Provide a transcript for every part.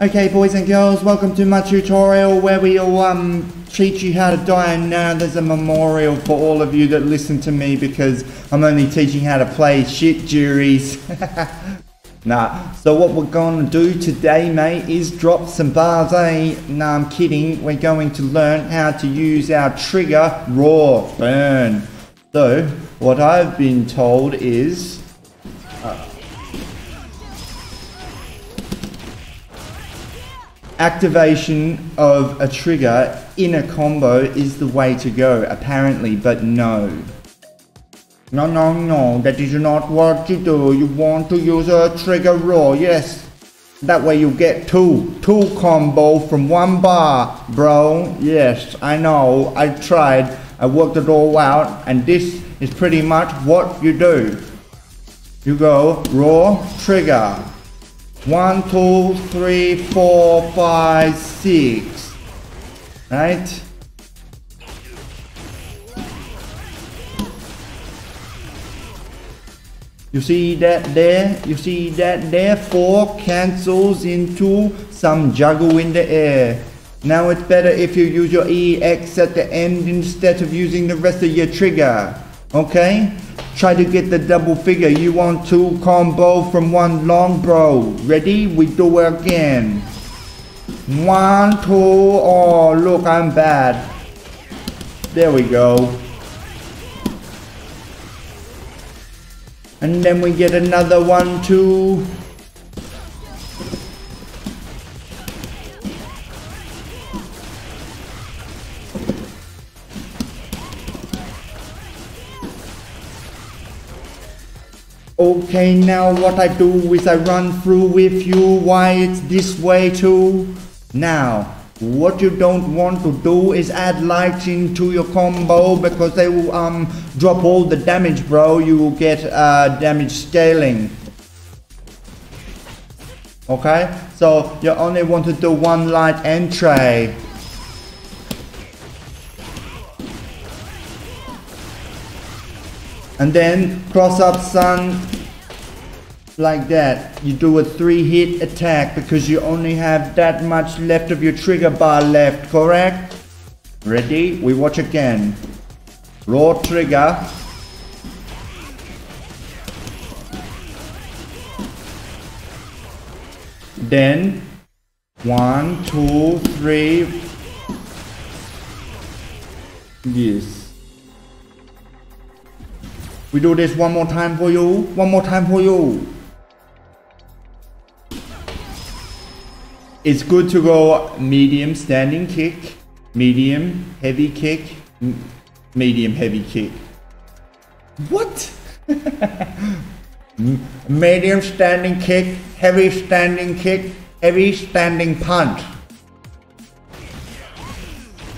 Okay, boys and girls, welcome to my tutorial where we'll um, teach you how to die and now there's a memorial for all of you that listen to me because I'm only teaching how to play shit Juris. nah, so what we're going to do today, mate, is drop some bars, eh? Nah, I'm kidding. We're going to learn how to use our trigger raw burn. So, what I've been told is... activation of a trigger in a combo is the way to go, apparently, but no. No, no, no, that is not what you do. You want to use a trigger raw, yes. That way you get two, two combo from one bar, bro. Yes, I know, I tried, I worked it all out, and this is pretty much what you do. You go raw trigger, one, two, three, four, five, six. Right? You see that there? You see that there? Four cancels into some juggle in the air. Now it's better if you use your EX at the end instead of using the rest of your trigger. Okay? Try to get the double figure. You want two combo from one long bro. Ready? We do it again. One, two, oh look, I'm bad. There we go. And then we get another one, two. Okay, now what I do is I run through with you why it's this way too. Now, what you don't want to do is add lights into your combo because they will um drop all the damage, bro. You will get uh, damage scaling. Okay, so you only want to do one light entry. and then cross up sun like that you do a three hit attack because you only have that much left of your trigger bar left correct? Ready? We watch again. Raw trigger. Then one two three. Yes. We do this one more time for you. One more time for you. It's good to go medium standing kick, medium heavy kick, medium heavy kick. What? medium standing kick, heavy standing kick, heavy standing punch.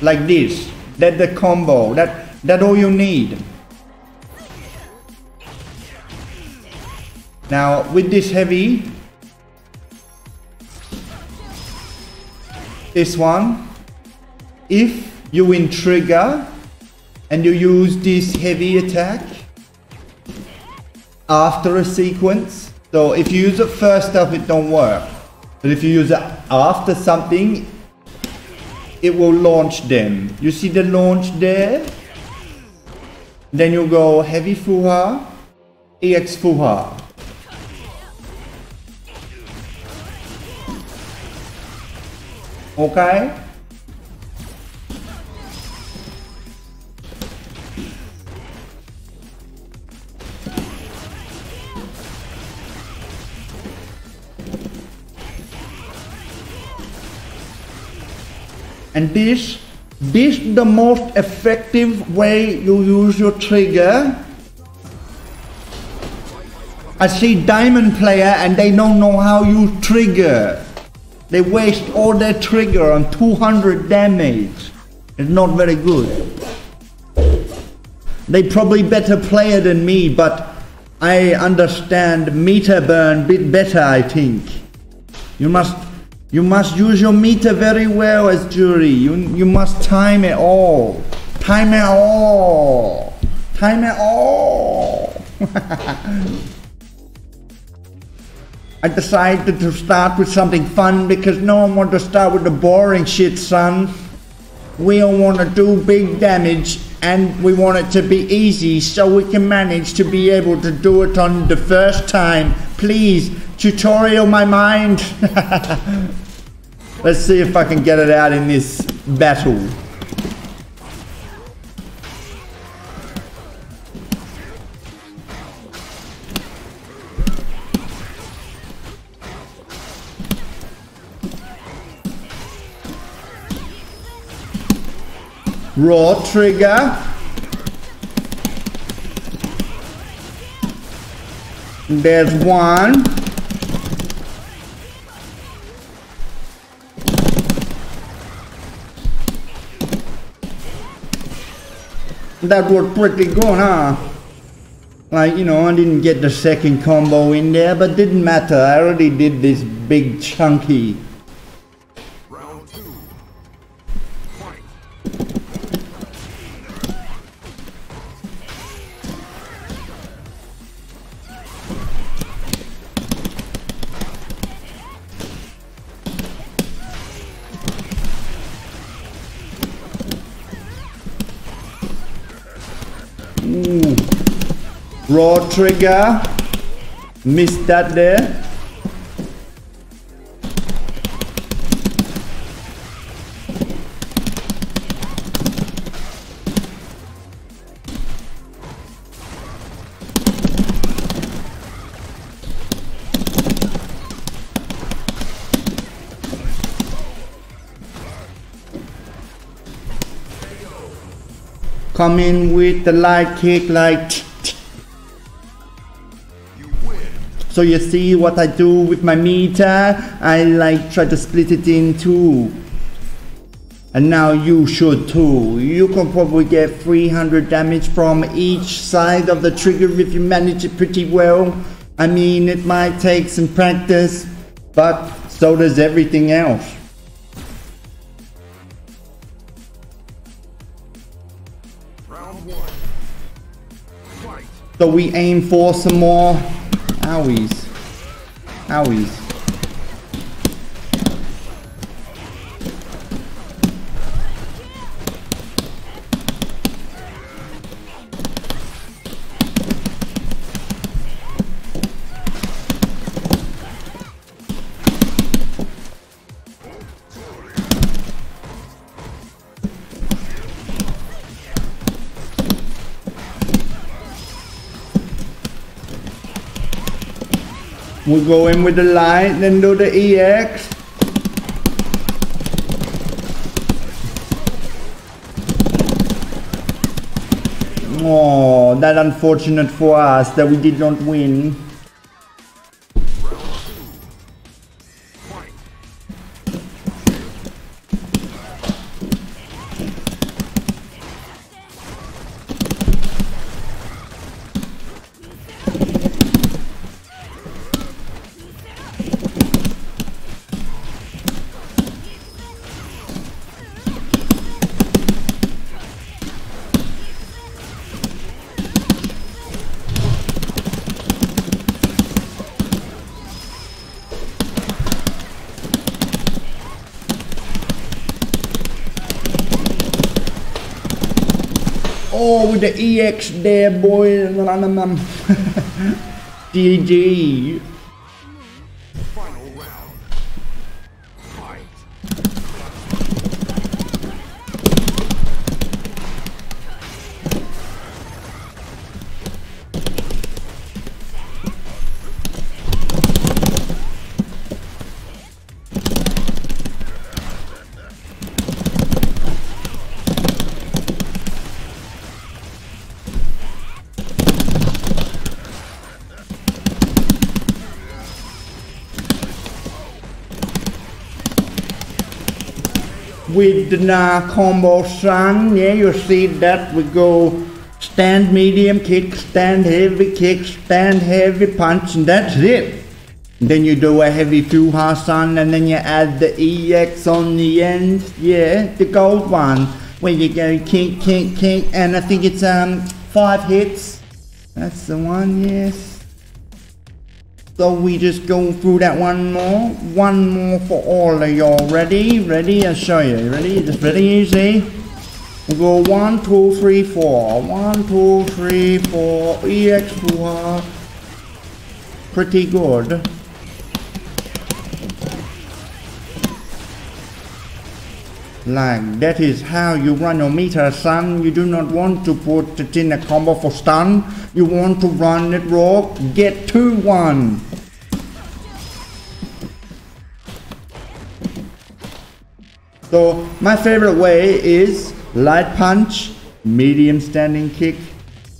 Like this. That's the combo. That that's all you need. Now with this heavy, this one, if you win trigger and you use this heavy attack after a sequence, so if you use it first up it don't work. But if you use it after something, it will launch them. You see the launch there? Then you go heavy fuha, EX fuha. Okay? And this, this the most effective way you use your trigger. I see diamond player and they don't know how you trigger. They waste all their trigger on 200 damage. It's not very good. They probably better player than me, but I understand meter burn bit better, I think. You must you must use your meter very well as Juri. You you must time it all. Time it all. Time it all. I decided to start with something fun because no one wanted to start with the boring shit, son. We all want to do big damage and we want it to be easy so we can manage to be able to do it on the first time. Please, tutorial my mind. Let's see if I can get it out in this battle. Raw trigger. There's one. That was pretty good huh? Like you know I didn't get the second combo in there but didn't matter. I already did this big chunky Raw trigger. Missed that there. come in with the light kick like so you see what I do with my meter? I like try to split it in two. And now you should too. You can probably get 300 damage from each side of the trigger if you manage it pretty well. I mean it might take some practice but so does everything else. So we aim for some more owies. Owies. We go in with the light, then do the EX. Oh, that unfortunate for us that we did not win. With the EX there, boy. GG. with the combo son. Yeah, you see that we go stand medium kick, stand heavy kick, stand heavy punch, and that's it. Then you do a heavy fuha son, and then you add the EX on the end. Yeah, the gold one, where you go kick, kick, kick, and I think it's um five hits. That's the one, yes. So we just go through that one more. One more for all of y'all. Ready? Ready? I'll show you. Ready? Just ready easy. We'll go one, two, three, four. One, two, three, four. EX4. Pretty good. Like, that is how you run your meter, son. You do not want to put it in a combo for stun. You want to run it raw. Get to one. So, my favorite way is light punch, medium standing kick,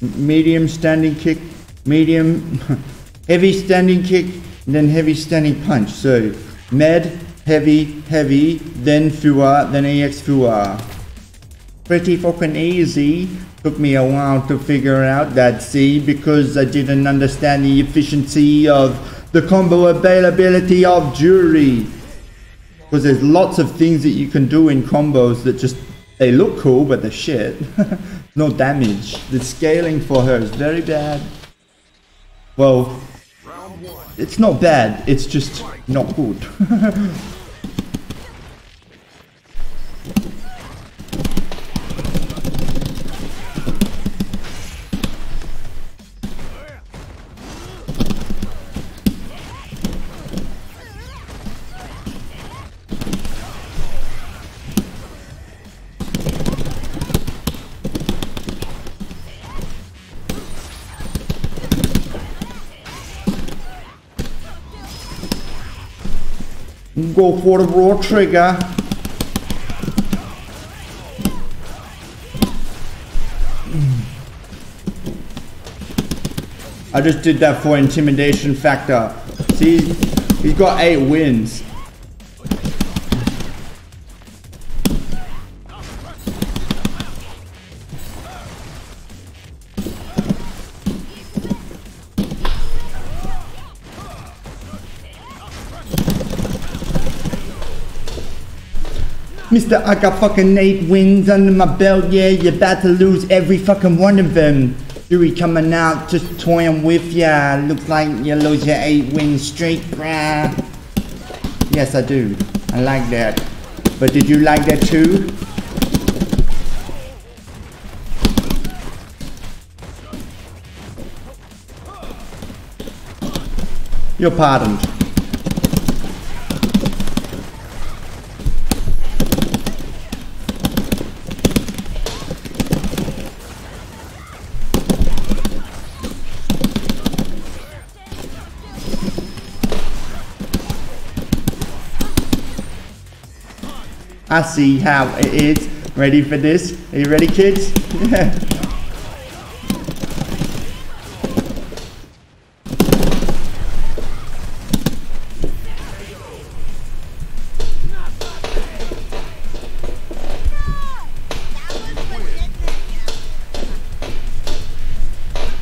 medium standing kick, medium heavy standing kick, and then heavy standing punch. So, med, heavy, heavy, then Fuha, then EX Fuha. Pretty fucking easy. Took me a while to figure out that C because I didn't understand the efficiency of the combo availability of Juri. Because there's lots of things that you can do in combos that just they look cool but they're shit. no damage. The scaling for her is very bad. Well, it's not bad, it's just not good. Go for the raw trigger. I just did that for intimidation factor. See, he's got eight wins. Mister, I got fucking eight wins under my belt, yeah, you're about to lose every fucking one of them. Yuri coming out, just toying with ya. Looks like you lose your eight wins straight, bruh. Yes, I do. I like that. But did you like that too? You're pardoned. I see how it is. Ready for this? Are you ready, kids?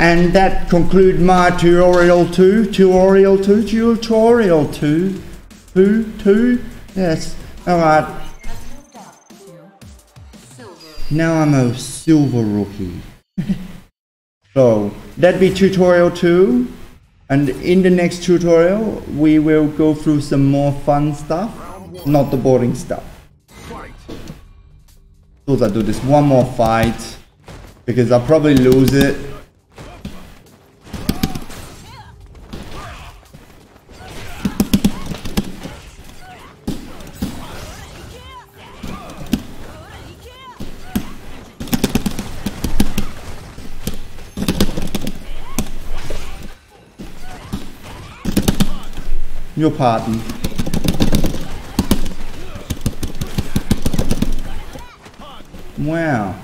And that concludes my tutorial 2, tutorial 2, tutorial 2, 2, 2, yes, alright. Now I'm a silver rookie. so, that be tutorial 2. And in the next tutorial, we will go through some more fun stuff, not the boring stuff. So I do this one more fight, because I'll probably lose it. Pardon. Wow.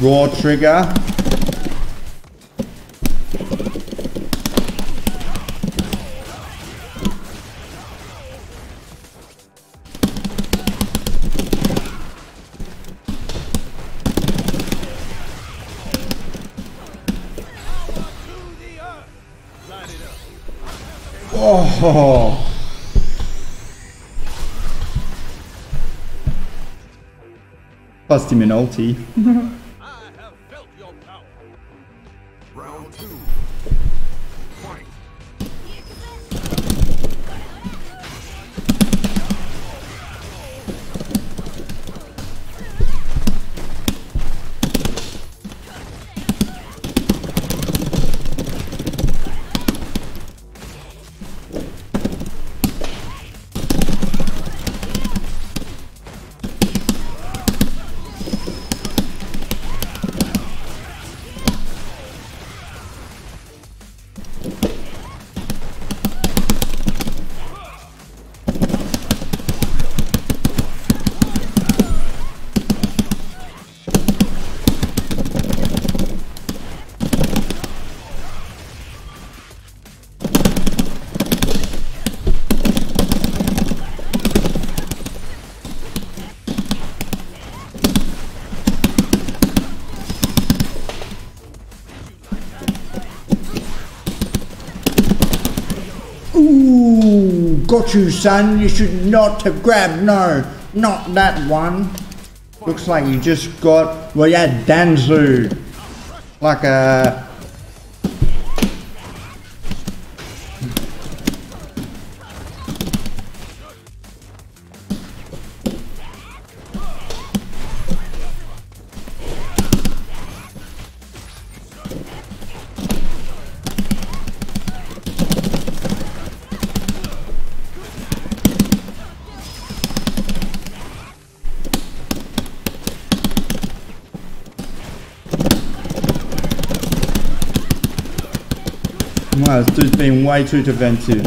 Raw trigger. past him in ulti. Round two. Fight. You, son. You should not have grabbed. No, not that one. Looks like you just got, well, yeah, Danzu. Like a. Wow, this dude's been way too defensive.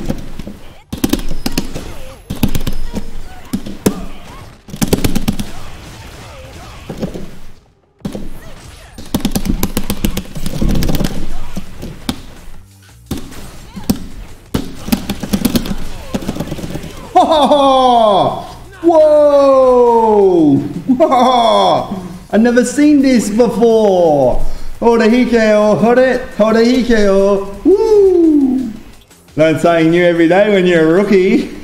Whoa! Whoa! I've never seen this before! Hold a hikeo, hold it, hold a hikeo. Woo! Learn something new every day when you're a rookie.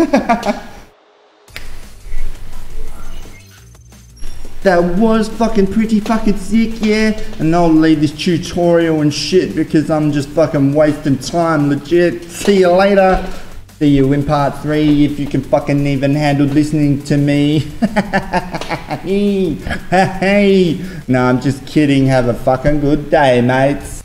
that was fucking pretty fucking sick, yeah? And I'll leave this tutorial and shit because I'm just fucking wasting time, legit. See you later. See you in part three if you can fucking even handle listening to me. hey, no, I'm just kidding. Have a fucking good day, mates.